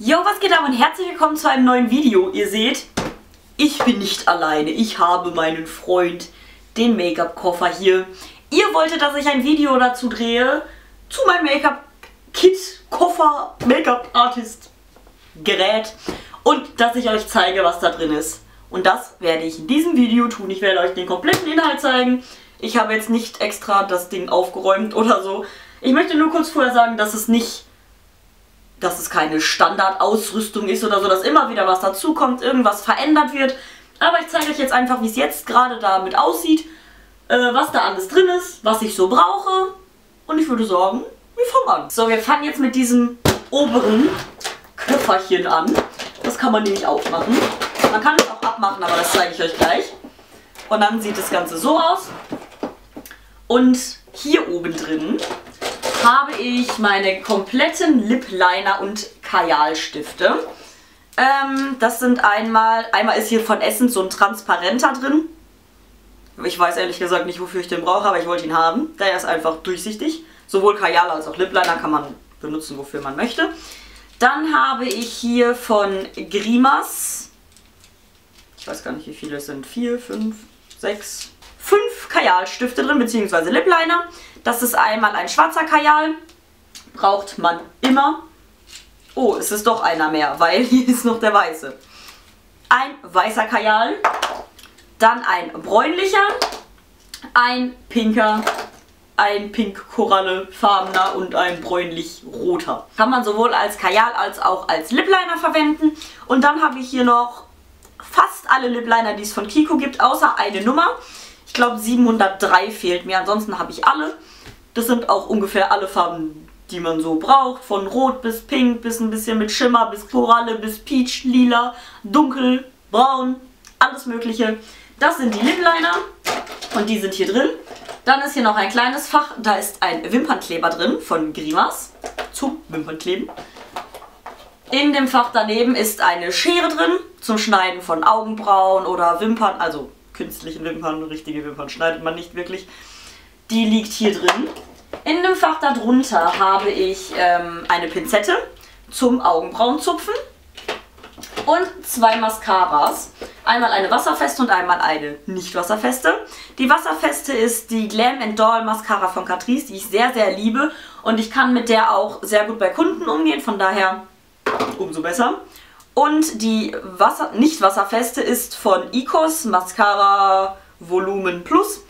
Yo, was geht ab und herzlich willkommen zu einem neuen Video. Ihr seht, ich bin nicht alleine. Ich habe meinen Freund, den Make-up-Koffer hier. Ihr wolltet, dass ich ein Video dazu drehe, zu meinem Make-up-Kit, Koffer, Make-up-Artist, Gerät und dass ich euch zeige, was da drin ist. Und das werde ich in diesem Video tun. Ich werde euch den kompletten Inhalt zeigen. Ich habe jetzt nicht extra das Ding aufgeräumt oder so. Ich möchte nur kurz vorher sagen, dass es nicht dass es keine Standardausrüstung ist oder so, dass immer wieder was dazukommt, irgendwas verändert wird. Aber ich zeige euch jetzt einfach, wie es jetzt gerade damit aussieht, äh, was da alles drin ist, was ich so brauche. Und ich würde sagen, wir fangen an. So, wir fangen jetzt mit diesem oberen Köfferchen an. Das kann man nämlich aufmachen. Man kann es auch abmachen, aber das zeige ich euch gleich. Und dann sieht das Ganze so aus. Und hier oben drin habe ich meine kompletten Lip Liner und Kajalstifte. Ähm, das sind einmal, einmal ist hier von Essence so ein transparenter drin. Ich weiß ehrlich gesagt nicht, wofür ich den brauche, aber ich wollte ihn haben. Der ist einfach durchsichtig. Sowohl Kajal als auch Lip Liner kann man benutzen, wofür man möchte. Dann habe ich hier von Grimas, ich weiß gar nicht, wie viele es sind, vier, fünf, sechs, fünf Kajalstifte drin, beziehungsweise Lip Liner. Das ist einmal ein schwarzer Kajal. Braucht man immer. Oh, es ist doch einer mehr, weil hier ist noch der weiße. Ein weißer Kajal. Dann ein bräunlicher. Ein pinker. Ein pink-koralle-farbener und ein bräunlich-roter. Kann man sowohl als Kajal als auch als Lip Liner verwenden. Und dann habe ich hier noch fast alle Lip Liner, die es von Kiko gibt, außer eine Nummer. Ich glaube 703 fehlt mir, ansonsten habe ich alle. Das sind auch ungefähr alle Farben, die man so braucht. Von Rot bis Pink, bis ein bisschen mit Schimmer, bis Koralle, bis Peach, Lila, Dunkel, Braun, alles mögliche. Das sind die Lip Liner und die sind hier drin. Dann ist hier noch ein kleines Fach, da ist ein Wimpernkleber drin von Grimas zum Wimpernkleben. In dem Fach daneben ist eine Schere drin zum Schneiden von Augenbrauen oder Wimpern, also künstlichen Wimpern, richtige Wimpern schneidet man nicht wirklich. Die liegt hier drin. In dem Fach darunter habe ich ähm, eine Pinzette zum Augenbrauenzupfen und zwei Mascaras. Einmal eine wasserfeste und einmal eine nicht wasserfeste. Die wasserfeste ist die Glam Doll Mascara von Catrice, die ich sehr, sehr liebe. Und ich kann mit der auch sehr gut bei Kunden umgehen, von daher umso besser. Und die Wasser nicht wasserfeste ist von Icos Mascara Volumen Plus.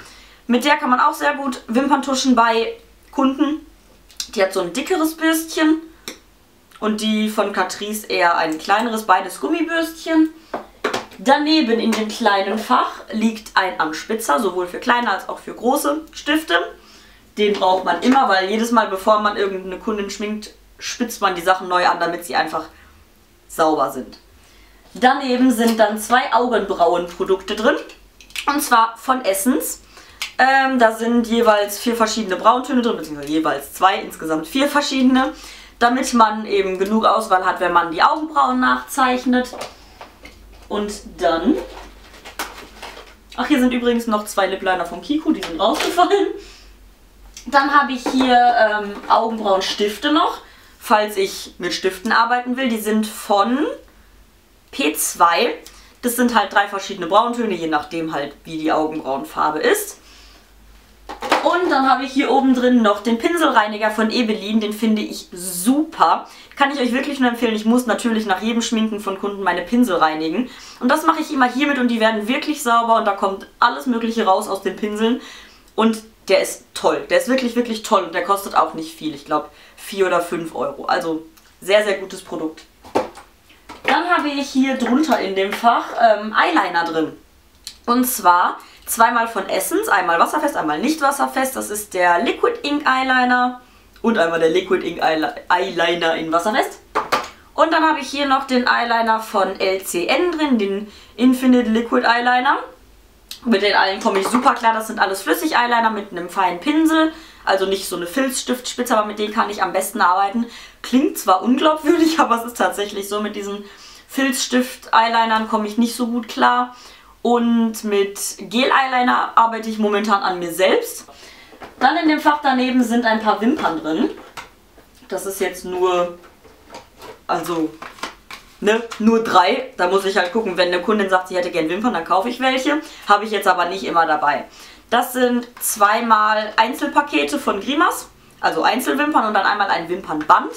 Mit der kann man auch sehr gut Wimpern tuschen bei Kunden. Die hat so ein dickeres Bürstchen und die von Catrice eher ein kleineres, beides Gummibürstchen. Daneben in dem kleinen Fach liegt ein Anspitzer, sowohl für kleine als auch für große Stifte. Den braucht man immer, weil jedes Mal, bevor man irgendeine Kundin schminkt, spitzt man die Sachen neu an, damit sie einfach sauber sind. Daneben sind dann zwei Augenbrauenprodukte drin. Und zwar von Essence. Ähm, da sind jeweils vier verschiedene Brauntöne drin, beziehungsweise jeweils zwei, insgesamt vier verschiedene. Damit man eben genug Auswahl hat, wenn man die Augenbrauen nachzeichnet. Und dann... Ach, hier sind übrigens noch zwei Lip Liner von Kiko, die sind rausgefallen. Dann habe ich hier ähm, Augenbrauenstifte noch falls ich mit Stiften arbeiten will. Die sind von P2. Das sind halt drei verschiedene Brauntöne, je nachdem halt wie die Augenbrauenfarbe ist. Und dann habe ich hier oben drin noch den Pinselreiniger von Ebelin. Den finde ich super. Kann ich euch wirklich nur empfehlen. Ich muss natürlich nach jedem Schminken von Kunden meine Pinsel reinigen. Und das mache ich immer hiermit und die werden wirklich sauber und da kommt alles mögliche raus aus den Pinseln. Und der ist toll. Der ist wirklich, wirklich toll und der kostet auch nicht viel. Ich glaube 4 oder 5 Euro. Also sehr, sehr gutes Produkt. Dann habe ich hier drunter in dem Fach ähm, Eyeliner drin. Und zwar zweimal von Essence, einmal wasserfest, einmal nicht wasserfest. Das ist der Liquid Ink Eyeliner und einmal der Liquid Ink Eyeliner in wasserfest. Und dann habe ich hier noch den Eyeliner von LCN drin, den Infinite Liquid Eyeliner. Mit den allen komme ich super klar. Das sind alles Flüssig-Eyeliner mit einem feinen Pinsel. Also nicht so eine Filzstiftspitze, aber mit denen kann ich am besten arbeiten. Klingt zwar unglaubwürdig, aber es ist tatsächlich so. Mit diesen Filzstift-Eyelinern komme ich nicht so gut klar. Und mit Gel-Eyeliner arbeite ich momentan an mir selbst. Dann in dem Fach daneben sind ein paar Wimpern drin. Das ist jetzt nur, also ne, nur drei. Da muss ich halt gucken, wenn eine Kundin sagt, sie hätte gern Wimpern, dann kaufe ich welche. Habe ich jetzt aber nicht immer dabei. Das sind zweimal Einzelpakete von Grimas, also Einzelwimpern und dann einmal ein Wimpernband.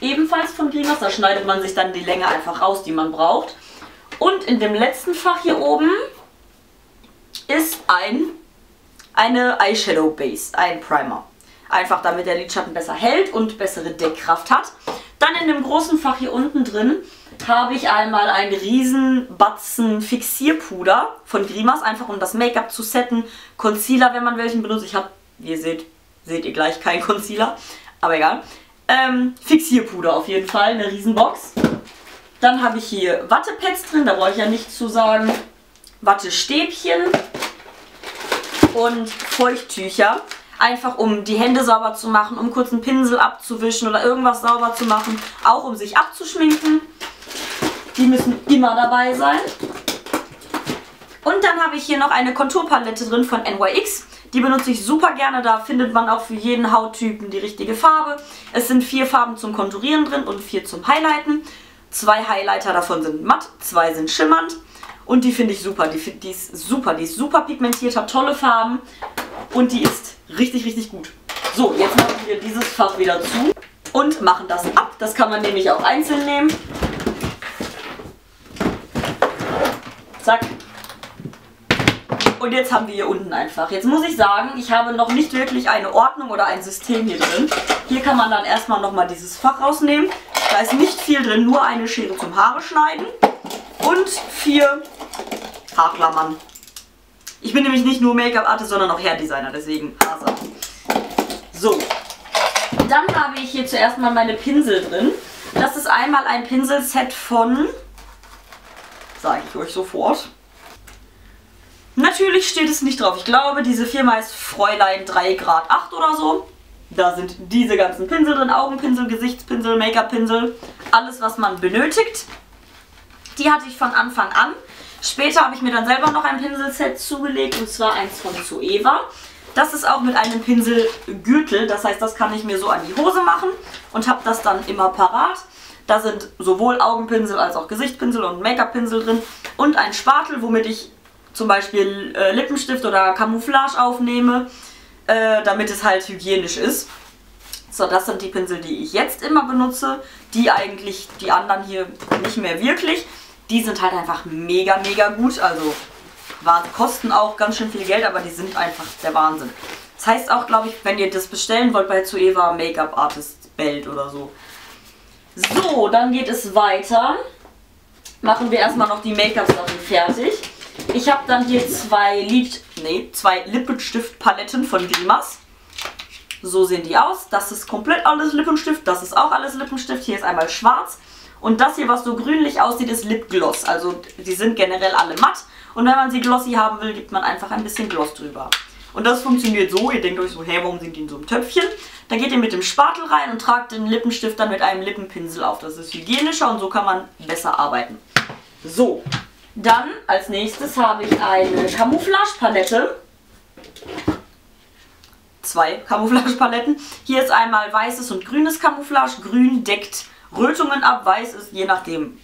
Ebenfalls von Grimas, da schneidet man sich dann die Länge einfach raus, die man braucht. Und in dem letzten Fach hier oben ist ein, eine Eyeshadow Base, ein Primer. Einfach damit der Lidschatten besser hält und bessere Deckkraft hat. Dann in dem großen Fach hier unten drin habe ich einmal einen riesen Batzen Fixierpuder von Grimas, einfach um das Make-up zu setten. Concealer, wenn man welchen benutzt. Ich habe, wie ihr seht, seht ihr gleich kein Concealer, aber egal. Ähm, Fixierpuder auf jeden Fall, eine Riesenbox. Dann habe ich hier Wattepads drin, da brauche ich ja nichts zu sagen. Wattestäbchen und Feuchttücher. Einfach um die Hände sauber zu machen, um kurz einen Pinsel abzuwischen oder irgendwas sauber zu machen. Auch um sich abzuschminken. Die müssen immer dabei sein. Und dann habe ich hier noch eine Konturpalette drin von NYX. Die benutze ich super gerne, da findet man auch für jeden Hauttypen die richtige Farbe. Es sind vier Farben zum Konturieren drin und vier zum Highlighten. Zwei Highlighter davon sind matt, zwei sind schimmernd. Und die finde ich super, die, die ist super, die ist super pigmentiert, hat tolle Farben und die ist richtig, richtig gut. So, jetzt machen wir dieses Fach wieder zu und machen das ab. Das kann man nämlich auch einzeln nehmen. Zack. Und jetzt haben wir hier unten einfach. Jetzt muss ich sagen, ich habe noch nicht wirklich eine Ordnung oder ein System hier drin. Hier kann man dann erstmal nochmal dieses Fach rausnehmen. Da ist nicht viel drin, nur eine Schere zum Haare schneiden und vier Haarklammern. Ich bin nämlich nicht nur Make-up-Artist, sondern auch Hairdesigner, deswegen Haarsachen. So, dann habe ich hier zuerst mal meine Pinsel drin. Das ist einmal ein Pinselset von, sage ich euch sofort. Natürlich steht es nicht drauf. Ich glaube, diese Firma ist Fräulein 3 Grad 8 oder so. Da sind diese ganzen Pinsel drin, Augenpinsel, Gesichtspinsel, Make-up-Pinsel, alles was man benötigt. Die hatte ich von Anfang an. Später habe ich mir dann selber noch ein Pinselset zugelegt und zwar eins von Zoeva. Das ist auch mit einem Pinselgürtel, das heißt, das kann ich mir so an die Hose machen und habe das dann immer parat. Da sind sowohl Augenpinsel als auch Gesichtspinsel und Make-up-Pinsel drin und ein Spatel, womit ich zum Beispiel äh, Lippenstift oder Camouflage aufnehme, äh, damit es halt hygienisch ist. So, das sind die Pinsel, die ich jetzt immer benutze. Die eigentlich, die anderen hier nicht mehr wirklich. Die sind halt einfach mega, mega gut. Also kosten auch ganz schön viel Geld, aber die sind einfach der Wahnsinn. Das heißt auch, glaube ich, wenn ihr das bestellen wollt bei Zoeva Make-up Artist Belt oder so. So, dann geht es weiter. Machen wir erstmal noch die Make-up-Sachen fertig. Ich habe dann hier zwei, Lid nee, zwei Lippenstift-Paletten von Grimas. So sehen die aus. Das ist komplett alles Lippenstift. Das ist auch alles Lippenstift. Hier ist einmal schwarz. Und das hier, was so grünlich aussieht, ist Lipgloss. Also die sind generell alle matt. Und wenn man sie glossy haben will, gibt man einfach ein bisschen Gloss drüber. Und das funktioniert so, ihr denkt euch so, hey, warum sind die in so einem Töpfchen? Da geht ihr mit dem Spatel rein und tragt den Lippenstift dann mit einem Lippenpinsel auf. Das ist hygienischer und so kann man besser arbeiten. So, dann als nächstes habe ich eine Camouflage-Palette. Zwei Camouflage-Paletten. Hier ist einmal weißes und grünes Camouflage. Grün deckt Rötungen ab, weiß ist je nachdem,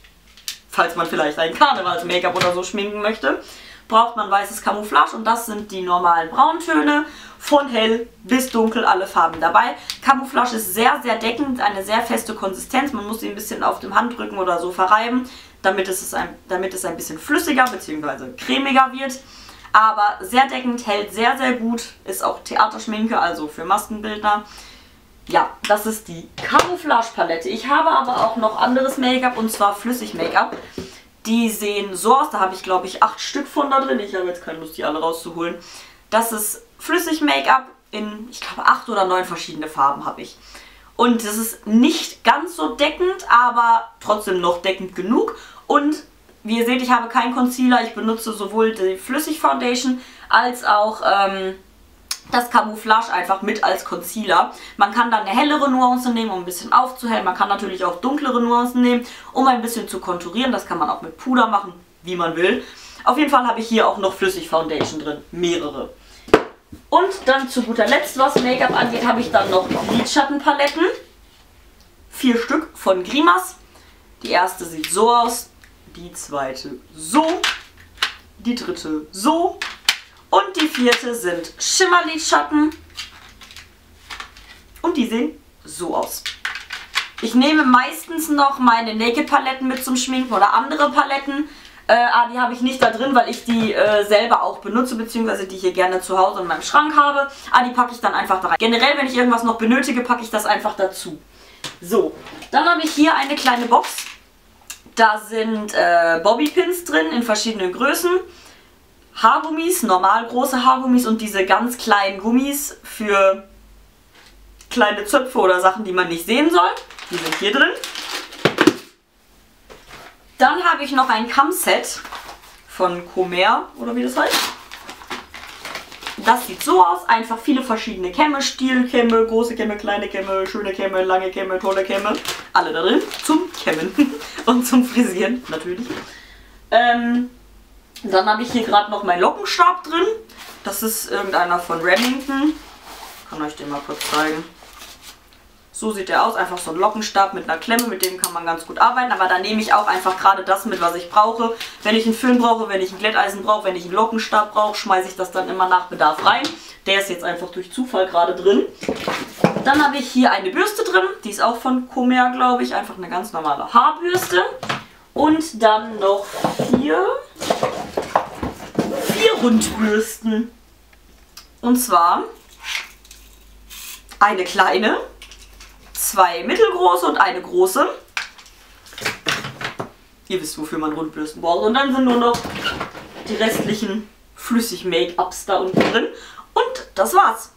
falls man vielleicht ein Karnevals-Make-up oder so schminken möchte, braucht man weißes Camouflage und das sind die normalen Brauntöne. Von hell bis dunkel alle Farben dabei. Camouflage ist sehr, sehr deckend, eine sehr feste Konsistenz. Man muss sie ein bisschen auf dem Handrücken oder so verreiben, damit es ein, damit es ein bisschen flüssiger bzw. cremiger wird. Aber sehr deckend, hält sehr, sehr gut. Ist auch Theaterschminke, also für Maskenbildner. Ja, das ist die Camouflage Palette. Ich habe aber auch noch anderes Make-up und zwar flüssig Make-up. Die sehen so aus, da habe ich glaube ich acht Stück von da drin. Ich habe jetzt keine Lust, die alle rauszuholen. Das ist flüssig Make-up in, ich glaube, acht oder neun verschiedene Farben habe ich. Und das ist nicht ganz so deckend, aber trotzdem noch deckend genug. Und wie ihr seht, ich habe keinen Concealer. Ich benutze sowohl die Flüssig Foundation als auch ähm, das Camouflage einfach mit als Concealer. Man kann dann eine hellere Nuance nehmen, um ein bisschen aufzuhellen. Man kann natürlich auch dunklere Nuancen nehmen, um ein bisschen zu konturieren. Das kann man auch mit Puder machen, wie man will. Auf jeden Fall habe ich hier auch noch Flüssig Foundation drin. Mehrere. Und dann zu guter Letzt, was Make-up angeht, habe ich dann noch Lidschattenpaletten. Vier Stück von Grimas. Die erste sieht so aus, die zweite so, die dritte so und die vierte sind Schimmerlidschatten und die sehen so aus. Ich nehme meistens noch meine Naked-Paletten mit zum Schminken oder andere Paletten. Äh, ah, die habe ich nicht da drin, weil ich die äh, selber auch benutze, beziehungsweise die hier gerne zu Hause in meinem Schrank habe. Ah, die packe ich dann einfach da rein. Generell, wenn ich irgendwas noch benötige, packe ich das einfach dazu. So, dann habe ich hier eine kleine Box. Da sind äh, Bobbypins drin in verschiedenen Größen. Haargummis, normal große Haargummis und diese ganz kleinen Gummis für kleine Zöpfe oder Sachen, die man nicht sehen soll. Die sind hier drin. Dann habe ich noch ein Kammset von Comer oder wie das heißt. Das sieht so aus, einfach viele verschiedene Kämme, Stielkämme, große Kämme, kleine Kämme, schöne Kämme, lange Kämme, tolle Kämme. Alle da drin zum Kämmen und zum Frisieren natürlich. Ähm, dann habe ich hier gerade noch meinen Lockenstab drin. Das ist irgendeiner von Remington. Ich kann euch den mal kurz zeigen. So sieht der aus, einfach so ein Lockenstab mit einer Klemme, mit dem kann man ganz gut arbeiten. Aber da nehme ich auch einfach gerade das mit, was ich brauche. Wenn ich einen Föhn brauche, wenn ich ein Glätteisen brauche, wenn ich einen Lockenstab brauche, schmeiße ich das dann immer nach Bedarf rein. Der ist jetzt einfach durch Zufall gerade drin. Dann habe ich hier eine Bürste drin, die ist auch von Comer, glaube ich. Einfach eine ganz normale Haarbürste. Und dann noch vier, vier Rundbürsten. Und zwar eine kleine, zwei mittelgroße und eine große. Ihr wisst, wofür man Rundbürsten braucht. Und dann sind nur noch die restlichen Flüssig-Make-ups da unten drin. Und das war's.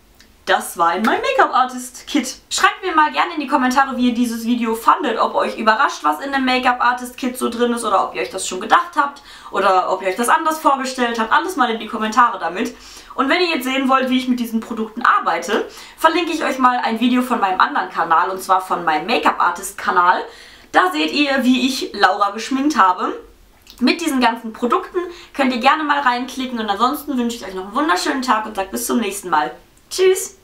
Das war ein mein Make-up-Artist-Kit. Schreibt mir mal gerne in die Kommentare, wie ihr dieses Video fandet. Ob euch überrascht, was in dem Make-up-Artist-Kit so drin ist oder ob ihr euch das schon gedacht habt oder ob ihr euch das anders vorgestellt habt. Alles mal in die Kommentare damit. Und wenn ihr jetzt sehen wollt, wie ich mit diesen Produkten arbeite, verlinke ich euch mal ein Video von meinem anderen Kanal und zwar von meinem Make-up-Artist-Kanal. Da seht ihr, wie ich Laura geschminkt habe. Mit diesen ganzen Produkten könnt ihr gerne mal reinklicken und ansonsten wünsche ich euch noch einen wunderschönen Tag und sage bis zum nächsten Mal. Tschüss!